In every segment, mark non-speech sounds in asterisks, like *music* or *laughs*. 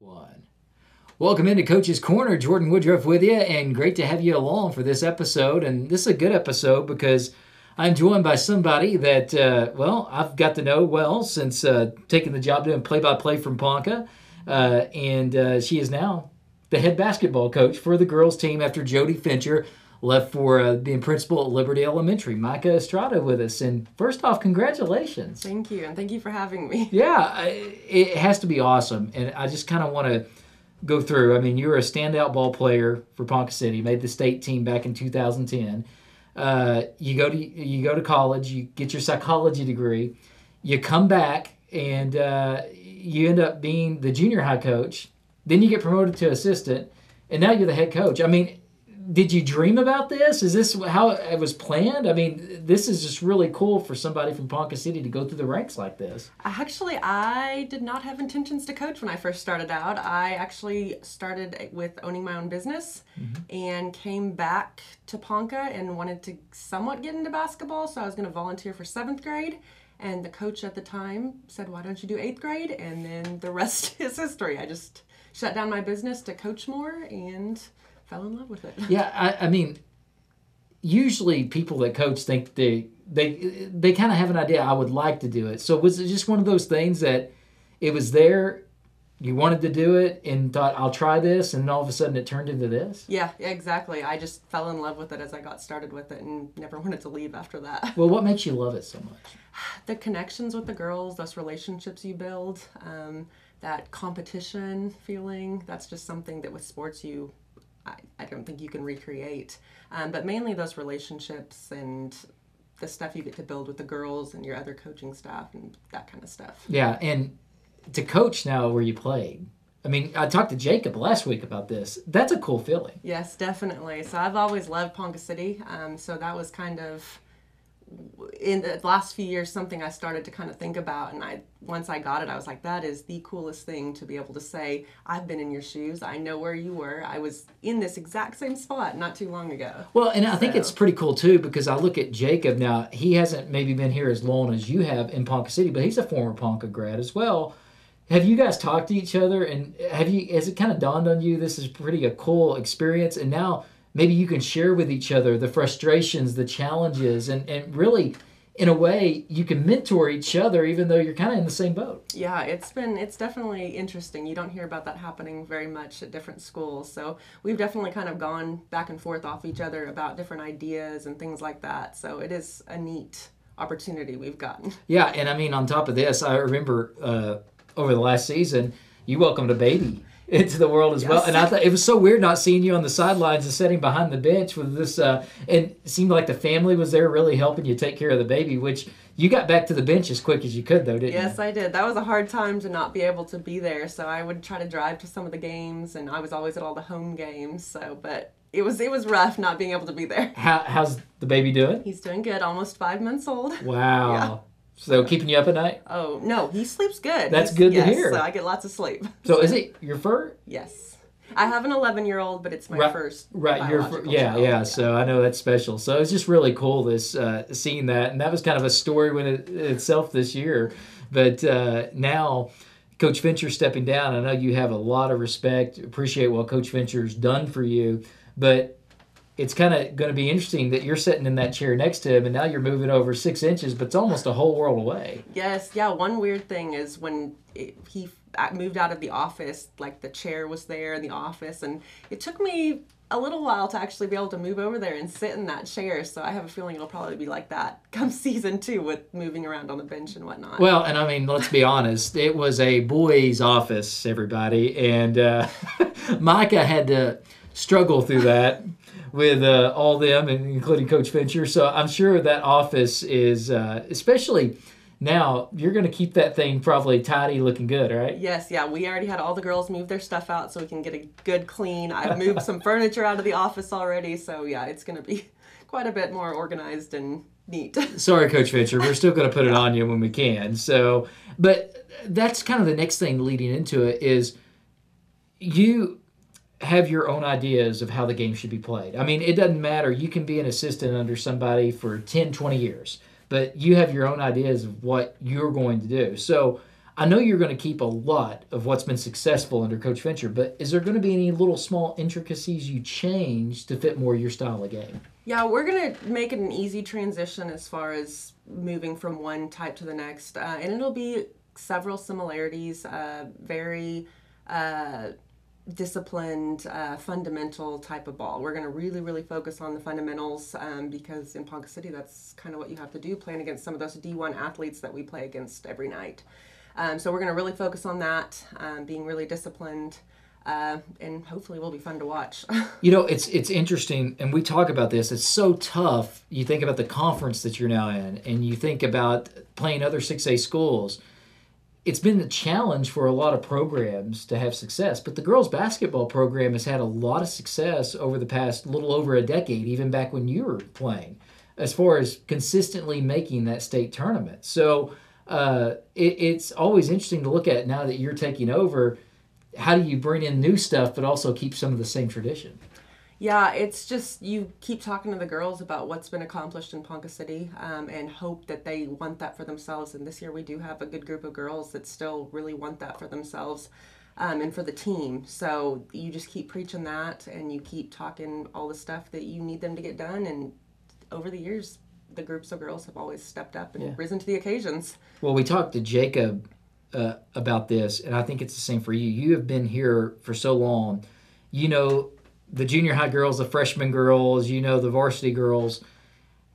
One. Welcome into Coach's Corner. Jordan Woodruff with you, and great to have you along for this episode. And this is a good episode because I'm joined by somebody that, uh, well, I've got to know well since uh, taking the job doing play by play from Ponca. Uh, and uh, she is now the head basketball coach for the girls team after Jody Fincher left for uh, being principal at Liberty Elementary. Mica Estrada with us. And first off, congratulations. Thank you, and thank you for having me. *laughs* Yeah, it has to be awesome. And I just kind of want to go through. I mean, you were a standout ball player for Ponca City, made the state team back in 2010. Uh, you go to you go to college, you get your psychology degree, you come back, and uh, you end up being the junior high coach. Then you get promoted to assistant, and now you're the head coach. I mean, did you dream about this? Is this how it was planned? I mean, this is just really cool for somebody from Ponca City to go through the ranks like this. Actually, I did not have intentions to coach when I first started out. I actually started with owning my own business mm-hmm. and came back to Ponca and wanted to somewhat get into basketball, so I was going to volunteer for seventh grade. And the coach at the time said, Why don't you do eighth grade? And then the rest *laughs* is history. I just shut down my business to coach more and fell in love with it. Yeah, I, I mean, usually people that coach think they they they kind of have an idea. I would like to do it. So was it just one of those things that it was there, you wanted to do it, and thought I'll try this, and all of a sudden it turned into this? Yeah, yeah, exactly. I just fell in love with it as I got started with it and never *laughs* wanted to leave after that. Well, what makes you love it so much? *sighs* The connections with the girls, those relationships you build, um, that competition feeling, that's just something that with sports you, I, I don't think you can recreate. Um, but mainly those relationships and the stuff you get to build with the girls and your other coaching staff and that kind of stuff. Yeah, and to coach now where you played. I mean, I talked to Jacob last week about this. That's a cool feeling. Yes, definitely. So I've always loved Ponca City. Um, so that was kind of in the last few years something I started to kind of think about. And I once I got it, I was like, that is the coolest thing to be able to say. I've been in your shoes. I know where you were. I was in this exact same spot not too long ago. Well, and I think it's pretty cool too because I look at Jacob now. He hasn't maybe been here as long as you have in Ponca City, but he's a former Ponca grad as well. Have you guys talked to each other, and have you? Has it kind of dawned on you this is pretty a cool experience, and now maybe you can share with each other the frustrations, the challenges, and and really, in a way, you can mentor each other even though you're kind of in the same boat. Yeah, it's been it's definitely interesting. You don't hear about that happening very much at different schools. So we've definitely kind of gone back and forth off each other about different ideas and things like that. So it is a neat opportunity we've gotten. Yeah, and I mean, on top of this, I remember uh, over the last season, you welcomed a baby into the world as well, and I thought it was so weird not seeing you on the sidelines and sitting behind the bench with this. Uh, and it seemed like the family was there, really helping you take care of the baby. Which you got back to the bench as quick as you could, though, didn't Yes, you? Yes, I did. That was a hard time to not be able to be there. So I would try to drive to some of the games, and I was always at all the home games. So, but it was it was rough not being able to be there. How, how's the baby doing? He's doing good. Almost five months old. *laughs* Wow. Yeah. So keeping you up at night. Oh no, he sleeps good. That's He's- good to hear. So I get lots of sleep. So is it your fur? Yes, I have an 11 year old, but it's my Right- first. Right, your fir- biological yeah, yeah. So I know that's special. So it's just really cool this uh, seeing that, and that was kind of a story when it, itself this year. But uh, now, Coach Fincher stepping down. I know you have a lot of respect, appreciate what Coach Fincher's done for you, but it's kind of going to be interesting that you're sitting in that chair next to him, and now you're moving over six inches, but it's almost a whole world away. Yes, yeah. One weird thing is when it, he moved out of the office, like the chair was there in the office, and it took me a little while to actually be able to move over there and sit in that chair. So I have a feeling it'll probably be like that *laughs* come season two with moving around on the bench and whatnot. Well, and I mean, let's be honest, it was a boys' office, everybody, and uh, *laughs* Mica had to struggle through that with uh, all them, and including Coach Fincher. So I'm sure that office is, uh, especially now, you're going to keep that thing probably tidy, looking good, right? Yes, yeah, we already had all the girls move their stuff out so we can get a good clean. I've moved some furniture out of the office already, so yeah, it's gonna be quite a bit more organized and neat. *laughs* Sorry, Coach Fincher. We're still going to put it on you when we can. So, but that's kind of the next thing leading into it is you have your own ideas of how the game should be played. I mean, it doesn't matter. You can be an assistant under somebody for 10, 20 years, but you have your own ideas of what you're going to do. So, I know you're going to keep a lot of what's been successful under Coach Fincher, but is there going to be any little small intricacies you change to fit more your style of game? Yeah, we're going to make it an easy transition as far as moving from one type to the next. Uh, and it'll be several similarities, uh, very uh, disciplined, uh, fundamental type of ball. We're going to really, really focus on the fundamentals um, because in Ponca City, that's kind of what you have to do, playing against some of those D1 athletes that we play against every night. Um, so we're going to really focus on that, um, being really disciplined. Uh, and hopefully will be fun to watch. *laughs* you know, it's it's interesting, and we talk about this. It's so tough. You think about the conference that you're now in, and you think about playing other six A schools. It's been a challenge for a lot of programs to have success, but the girls basketball program has had a lot of success over the past little over a decade, even back when you were playing, as far as consistently making that state tournament. So uh, it, it's always interesting to look at now that you're taking over. How do you bring in new stuff, but also keep some of the same tradition? Yeah, it's just you keep talking to the girls about what's been accomplished in Ponca City um, and hope that they want that for themselves. And this year we do have a good group of girls that still really want that for themselves um, and for the team. So you just keep preaching that and you keep talking all the stuff that you need them to get done. And over the years, the groups of girls have always stepped up and yeah. risen to the occasions. Well, we talked to Jacob uh, about this, and I think it's the same for you. You have been here for so long. You know the junior high girls, the freshman girls, you know the varsity girls.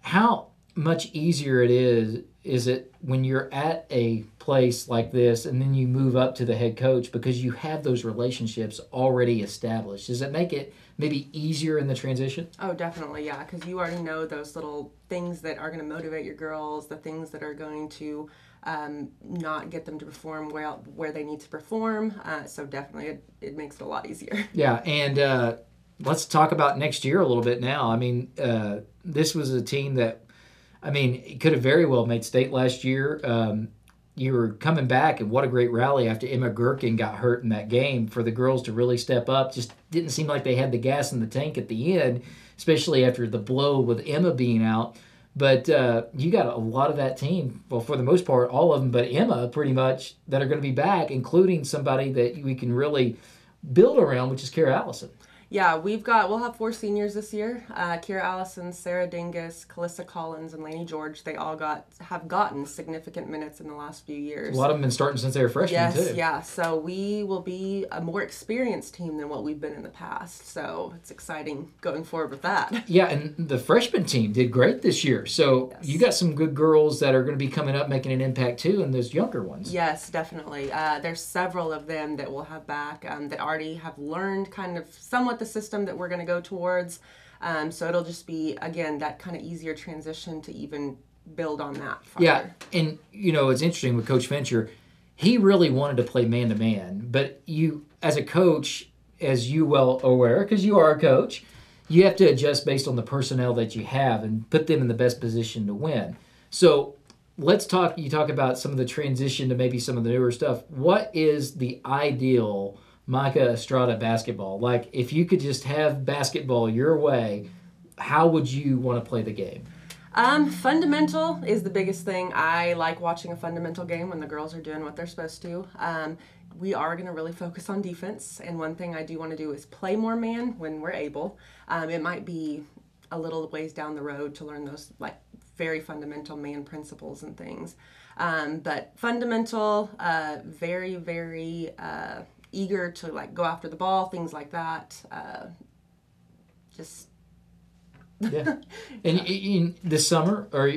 How much easier it is is it when you're at a place like this and then you move up to the head coach because you have those relationships already established does it make it maybe easier in the transition oh definitely yeah because you already know those little things that are going to motivate your girls the things that are going to um, not get them to perform where, where they need to perform uh, so definitely it, it makes it a lot easier yeah and uh, let's talk about next year a little bit now i mean uh, this was a team that I mean, it could have very well made state last year. Um, you were coming back, and what a great rally after Emma Gherkin got hurt in that game for the girls to really step up. Just didn't seem like they had the gas in the tank at the end, especially after the blow with Emma being out. But uh, you got a lot of that team, well, for the most part, all of them, but Emma pretty much, that are going to be back, including somebody that we can really build around, which is Kara Allison. Yeah, we've got we'll have four seniors this year. Uh, Kira Allison, Sarah Dingus, Calissa Collins, and Laney George. They all got have gotten significant minutes in the last few years. A lot of them been starting since they were freshmen yes, too. yeah. So we will be a more experienced team than what we've been in the past. So it's exciting going forward with that. *laughs* Yeah, and the freshman team did great this year. So yes. you got some good girls that are going to be coming up making an impact too, and those younger ones. Yes, definitely. Uh, there's several of them that we'll have back um, that already have learned kind of somewhat the system that we're going to go towards. Um, so it'll just be again that kind of easier transition to even build on that. Farther. Yeah, and you know it's interesting with Coach Fincher. He really wanted to play man to man, but you, as a coach, as you well aware, because you are a coach, you have to adjust based on the personnel that you have and put them in the best position to win. So let's talk. You talk about some of the transition to maybe some of the newer stuff. What is the ideal? Mica Estrada basketball? Like, if you could just have basketball your way, how would you want to play the game? Um, fundamental is the biggest thing. I like watching a fundamental game when the girls are doing what they're supposed to. Um, we are going to really focus on defense, and one thing I do want to do is play more man when we're able. Um, it might be a little ways down the road to learn those like very fundamental man principles and things. Um, but fundamental, uh, very, very uh, eager to like go after the ball, things like that. Uh, just yeah. *laughs* And in this summer, or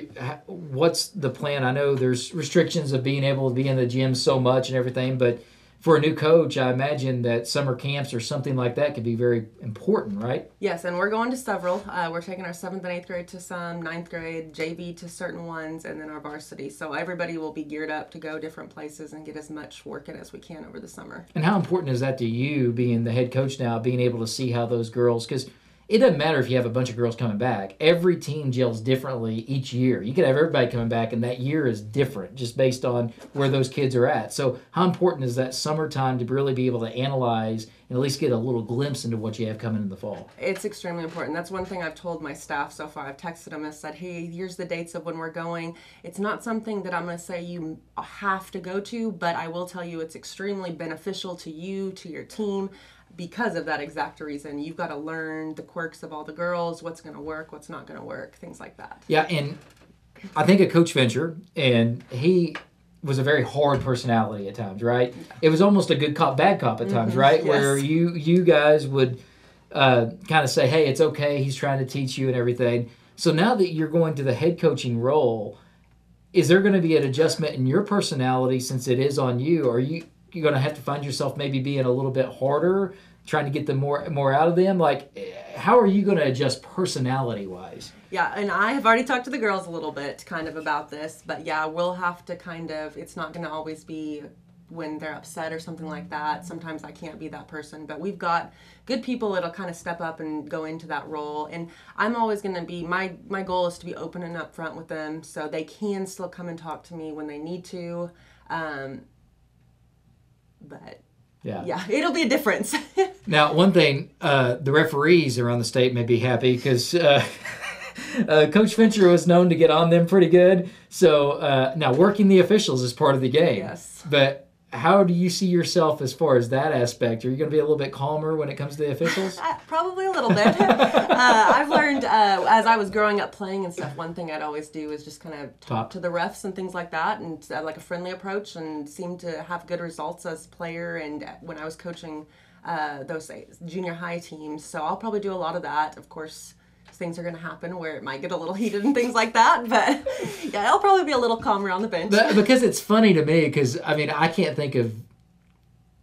what's the plan? I know there's restrictions of being able to be in the gym so much and everything, but for a new coach, I imagine that summer camps or something like that could be very important, right? Yes, and we're going to several. Uh, we're taking our seventh and eighth grade to some, ninth grade, JV to certain ones, and then our varsity. So everybody will be geared up to go different places and get as much work in as we can over the summer. And how important is that to you, being the head coach now, being able to see how those girls, because it doesn't matter if you have a bunch of girls coming back. Every team gels differently each year. You could have everybody coming back, and that year is different just based on where those kids are at. So, how important is that summertime to really be able to analyze and at least get a little glimpse into what you have coming in the fall? It's extremely important. That's one thing I've told my staff so far. I've texted them and said, hey, here's the dates of when we're going. It's not something that I'm going to say you have to go to, but I will tell you it's extremely beneficial to you, to your team because of that exact reason. You've got to learn the quirks of all the girls, what's going to work, what's not going to work, things like that. Yeah, and I think of Coach Fincher and he was a very hard personality at times, right? It was almost a good cop, bad cop at times, mm-hmm, right? Yes. Where you you guys would uh, kind of say, "Hey, it's okay. He's trying to teach you and everything." So now that you're going to the head coaching role, is there going to be an adjustment in your personality since it is on you? Are you you're going to have to find yourself maybe being a little bit harder, trying to get the more more out of them. Like, how are you going to adjust personality wise? Yeah, and I have already talked to the girls a little bit kind of about this, but yeah, we'll have to kind of. It's not going to always be when they're upset or something like that. Sometimes I can't be that person, but we've got good people that'll kind of step up and go into that role. And I'm always going to be my my goal is to be open and upfront with them so they can still come and talk to me when they need to. Um, but yeah, yeah, *laughs* it'll be a difference. *laughs* now, one thing, uh, the referees around the state may be happy because. Uh, *laughs* uh, Coach Fincher was known to get on them pretty good. So uh, now working the officials is part of the game. Yes. But how do you see yourself as far as that aspect? Are you going to be a little bit calmer when it comes to the officials? *laughs* Uh, probably a little bit. *laughs* uh, I've learned uh, as I was growing up playing and stuff. One thing I'd always do is just kind of talk to the refs and things like that, and uh, like a friendly approach, and seem to have good results as player. And when I was coaching uh, those junior high teams, so I'll probably do a lot of that. Of course things are going to happen where it might get a little heated and things like that. But *laughs* yeah, I'll probably be a little calmer on the bench. But, because it's funny to me, because I mean, I can't think of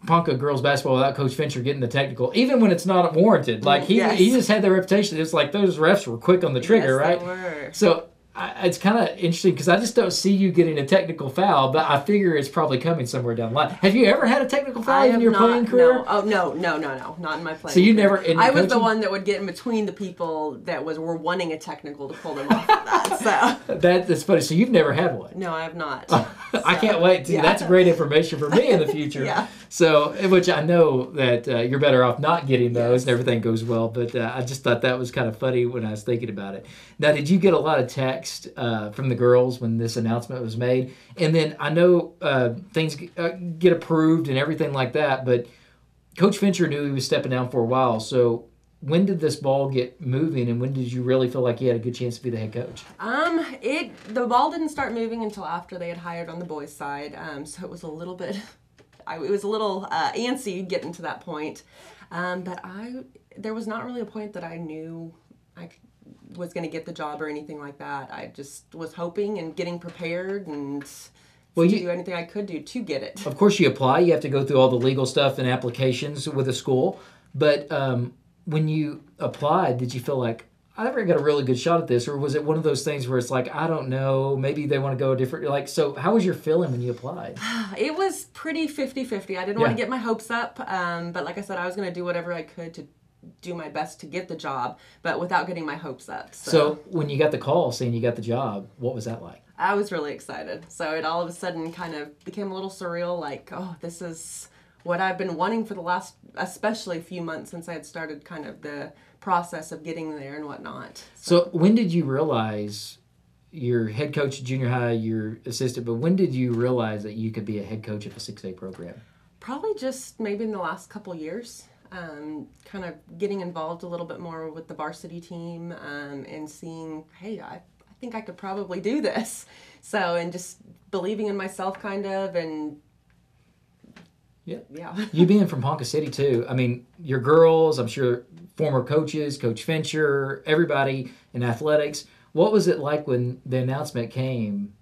Ponca girls basketball without Coach Fincher getting the technical, even when it's not warranted. Like he yes. he just had the reputation. It's like those refs were quick on the trigger, yes, right? So I, it's kind of interesting because I just don't see you getting a technical foul, but I figure it's probably coming somewhere down the line. Have you ever had a technical foul in your not, playing career? No. Oh no, no, no, no, not in my playing. So you career. never. I was the one that would get in between the people that was were wanting a technical to pull them off of that. *laughs* So that, that's funny. So you've never had one? No, I have not. so, *laughs* I can't wait. To, yeah. That's great information for me in the future. *laughs* yeah. So, which I know that uh, you're better off not getting those, yes. and everything goes well. But uh, I just thought that was kind of funny when I was thinking about it. Now, did you get a lot of text uh, from the girls when this announcement was made. And then I know uh, things uh, get approved and everything like that, but Coach Fincher knew he was stepping down for a while. So when did this ball get moving and when did you really feel like you had a good chance to be the head coach um it the ball didn't start moving until after they had hired on the boys side um so it was a little bit I, it was a little uh, antsy getting to that point um but i there was not really a point that i knew i was going to get the job or anything like that. I just was hoping and getting prepared and well, you, do anything I could do to get it. Of course, you apply. You have to go through all the legal stuff and applications with a school. But um, when you applied, did you feel like I never got a really good shot at this, or was it one of those things where it's like I don't know, maybe they want to go a different like? So, how was your feeling when you applied? *sighs* It was pretty 50-50. I didn't yeah. want to get my hopes up, um, but like I said, I was going to do whatever I could to do my best to get the job, but without getting my hopes up. So. so, when you got the call saying you got the job, what was that like? I was really excited. So it all of a sudden kind of became a little surreal. Like, oh, this is what I've been wanting for the last, especially a few months since I had started kind of the process of getting there and whatnot. So, so when did you realize? Your head coach at junior high, your assistant, but when did you realize that you could be a head coach of a 6A program? Probably just maybe in the last couple years um, kind of getting involved a little bit more with the varsity team um, and seeing, hey, I, I think I could probably do this. So, and just believing in myself kind of and yeah. Yeah. *laughs* you being from Ponca City too. I mean, your girls, I'm sure former coaches, Coach Fincher, everybody in athletics. What was it like when the announcement came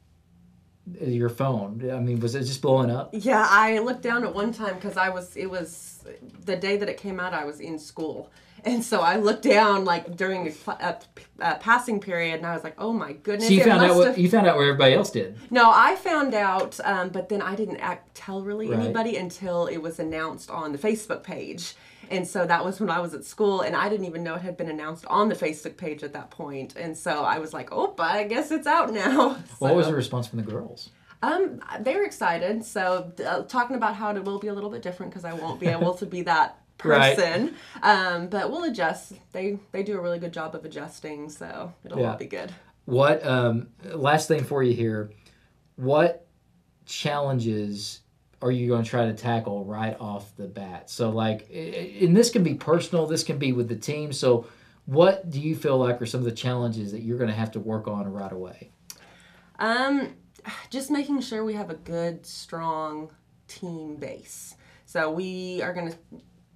your phone? I mean, was it just blowing up? Yeah, I looked down at one time because I was, it was the day that it came out, I was in school. And so I looked down like during a, a, a passing period, and I was like, "Oh my goodness!" So you found out what have- you found out where everybody else did. No, I found out, um, but then I didn't act, tell really Right. anybody until it was announced on the Facebook page. And so that was when I was at school, and I didn't even know it had been announced on the Facebook page at that point. And so I was like, "Oh, but I guess it's out now." *laughs* What was the response from the girls? um, they were excited. So uh, talking about how it will be a little bit different because I won't be able to be that *laughs* Right. person. Um, but we'll adjust. They they do a really good job of adjusting, so it'll Yeah. all be good. What um last thing for you here, what challenges are you going to try to tackle right off the bat? So like and this can be personal, this can be with the team. So what do you feel like are some of the challenges that you're going to have to work on right away? Um, just making sure we have a good, strong team base. So we are going to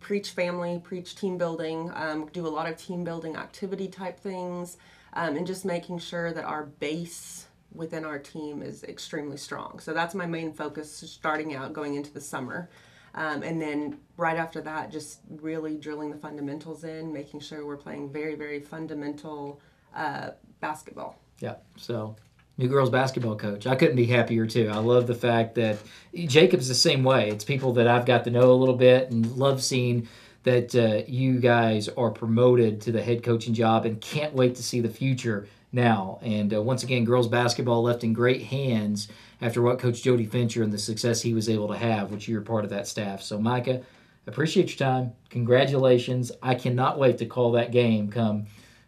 preach family, preach team building, um, do a lot of team building activity type things, um, and just making sure that our base within our team is extremely strong. So that's my main focus starting out going into the summer. Um, and then right after that, just really drilling the fundamentals in, making sure we're playing very, very fundamental uh, basketball. Yeah. So, new girls basketball coach. I couldn't be happier too. I love the fact that Jacob's the same way. It's people that I've got to know a little bit and love seeing that uh, you guys are promoted to the head coaching job and can't wait to see the future now. And uh, once again, girls basketball left in great hands after what Coach Jody Fincher and the success he was able to have, which you're part of that staff. So, Mica, appreciate your time. Congratulations. I cannot wait to call that game come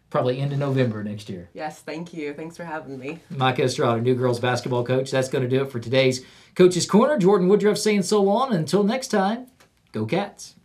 probably end of November next year. Yes, thank you. Thanks for having me. Mica Estrada, new girls basketball coach. That's going to do it for today's Coach's Corner. Jordan Woodruff saying so long. Until next time, go Cats.